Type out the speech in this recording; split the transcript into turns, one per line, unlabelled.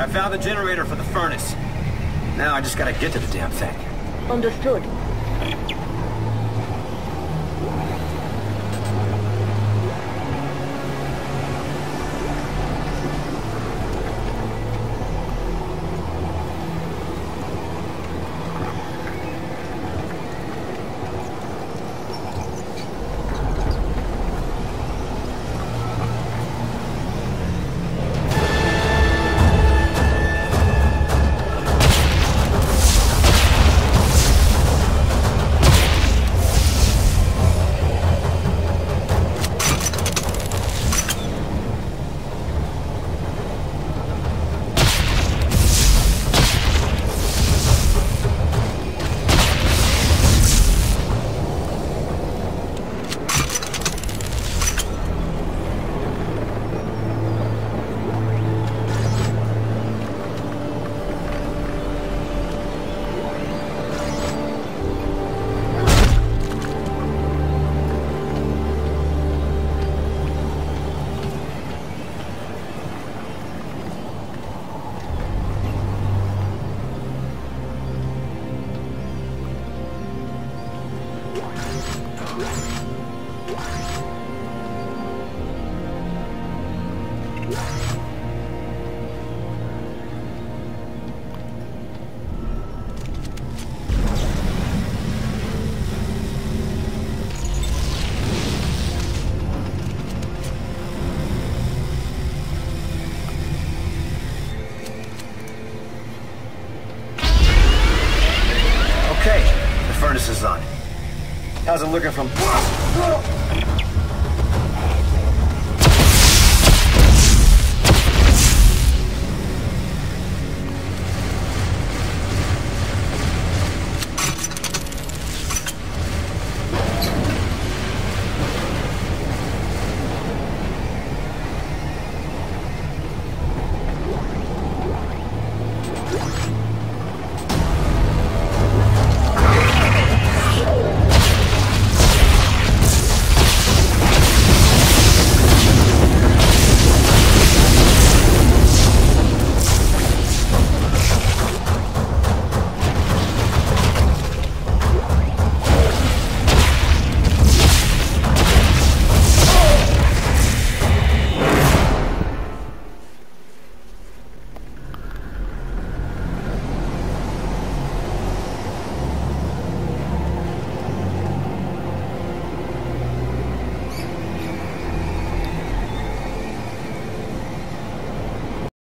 I found the generator for the furnace. Now I just gotta get to the damn thing.
Understood.
Furnace is on. How's it looking from...